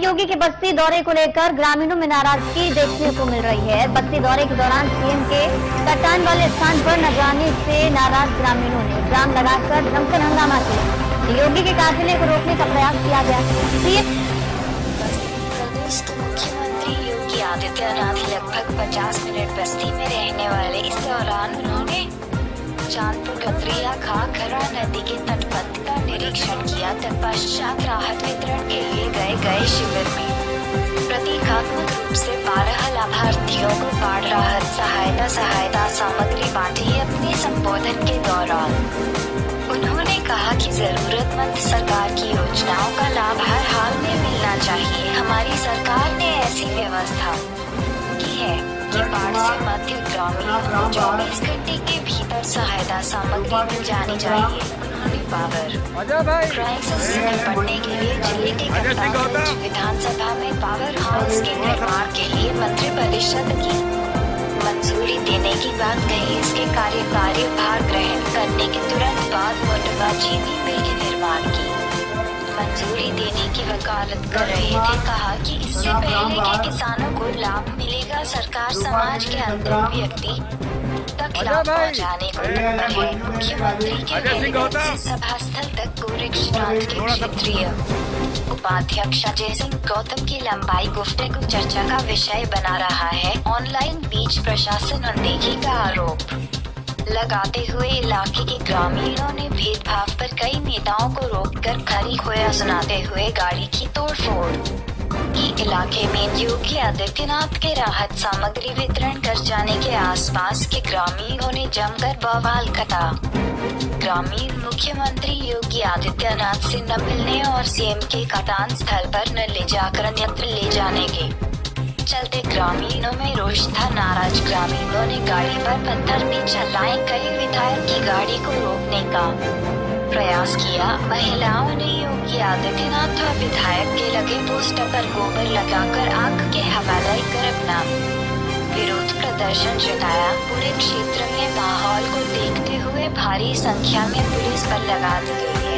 योगी के बस्ती दौरे को लेकर ग्रामीणों में नाराज़गी देखने को मिल रही है। बस्ती दौरे के दौरान सीएम के कटान वाले स्थान पर न जाने से नाराज़ ग्रामीणों ने जाम लगाकर जमकर हंगामा किया। योगी के काफिले को रोकने का प्रयास किया गया। सीएम मुख्यमंत्री योगी आदित्यनाथ लगभग 50 मिनट बस्ती में रहने वाले इस दौरान उन्होंने चांदपुर गतरिया खाखरा नदी के तटबंध का निरीक्षण किया। तत्पश्चात राहत वितरण के लिए गए गए शिविर में। प्रतीकात्मक रूप से बारह लाभार्थियों को बाढ़ राहत सहायता सहायता सामग्री बांटी अपने संबोधन के दौरान। उन्होंने कहा कि जरूरतमंद सरकार की योजनाओं का लाभ हर हाल में मिलना चाहिए। हमारी सरकार ने ऐसी व्यवस्था की है कि बाढ़ से मध्य ग्रामीण चौबीस घंटे के भीतर सामग्री जानी चाहिए पावर क्राइसिस से निपटने के लिए ज़िले के गौतम। विधानसभा में पावर हाउस के निर्माण के लिए मंत्रिपरिषद की मंजूरी देने की बात कही इसके कार्यकारी भार ग्रहण करने के तुरंत बाद मोटवा चीनी मिल के निर्माण की मंजूरी देने की वकालत कर रहे थे। कहा कि इससे पहले कि किसानों को लाभ मिलेगा सरकार समाज के अंतिम व्यक्ति तक लाभ पहुँचाने को तत्पर है। मुख्यमंत्री के। से सभा स्थल तक गोरक्षनाथ के क्षेत्रीय उपाध्यक्ष अजय सिंह गौतम की लंबाई गुफ्ते को चर्चा का विषय बना रहा है। ऑनलाइन बीच प्रशासन अनदेखी का आरोप। लगाते हुए इलाके के ग्रामीणों ने भेदभाव पर कई नेताओं को रोककर खरी खोया सुनाते हुए गाड़ी की तोड़फोड़। की इलाके में योगी आदित्यनाथ के राहत सामग्री वितरण कर जाने के आसपास के ग्रामीणों ने जमकर बवाल कटा। ग्रामीण मुख्यमंत्री योगी आदित्यनाथ से न मिलने और सीएम के कटान स्थल पर न ले जाकर अन्यत्र ले जाने के चलते ग्रामीणों में रोष था, नाराज़ ग्रामीणों ने गाड़ी पर पत्थर भी चलाए कई विधायक की गाड़ी को रोकने का। प्रयास किया। महिलाओं ने योगी आदित्यनाथ और विधायक के लगे पोस्टर पर गोबर लगाकर आग के हवाले कर अपना विरोध प्रदर्शन जताया। पूरे क्षेत्र में माहौल को देखते हुए भारी संख्या में पुलिस पर लगा दी गई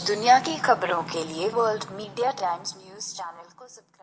दुनिया की खबरों के लिए world media times news channel को सब्सक्राइब